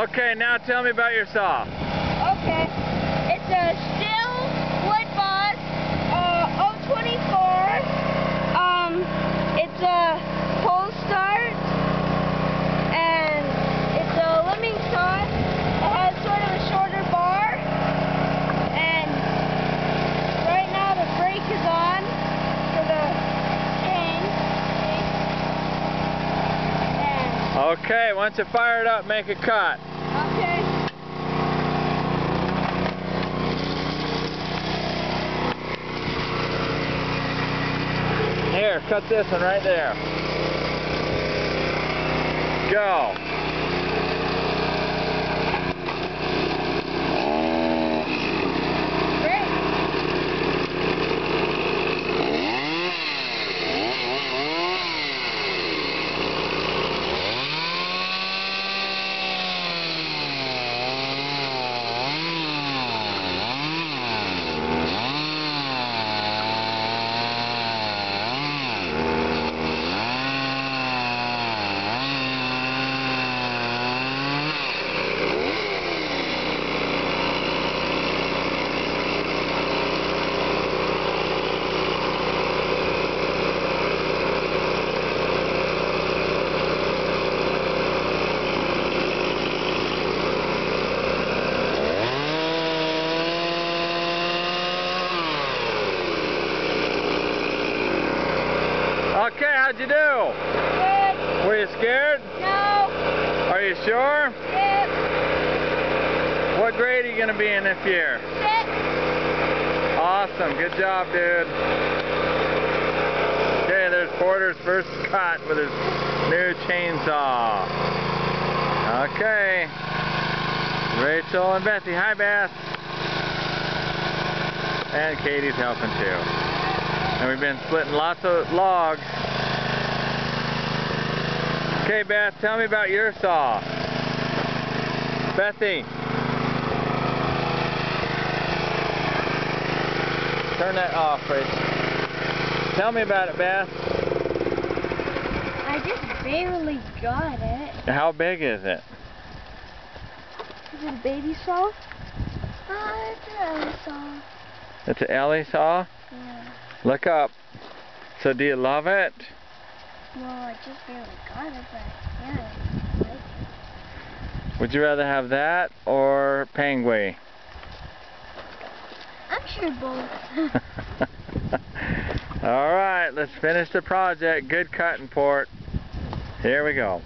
Okay, now tell me about your saw. Okay. It's a Stihl Wood Boss uh, 024. Um, it's a pull start, and it's a limbing saw. It has sort of a shorter bar, and right now the brake is on for the chain. And, Okay, once you fire it up, make a cut. okay. Here, cut this one right there. Go. How'd you do? Good. Were you scared? No. Are you sure? Yep. What grade are you going to be in this year? Sit. Awesome. Good job, dude. Okay, there's Porter's first cut with his new chainsaw. Okay. Rachel and Betsy. Hi, Beth. And Katie's helping too. And we've been splitting lots of logs. Okay, Beth, tell me about your saw. Bethy. Turn that off, Rachel. Tell me about it, Beth. I just barely got it. How big is it? Is it a baby saw? Oh, it's an Ellie saw. It's an Ellie saw? Yeah. Look up. So do you love it? Well, I just barely got it, but yeah, I like it. Would you rather have that or Penguin? I'm sure both. All right, let's finish the project. Good cutting, Port. Here we go.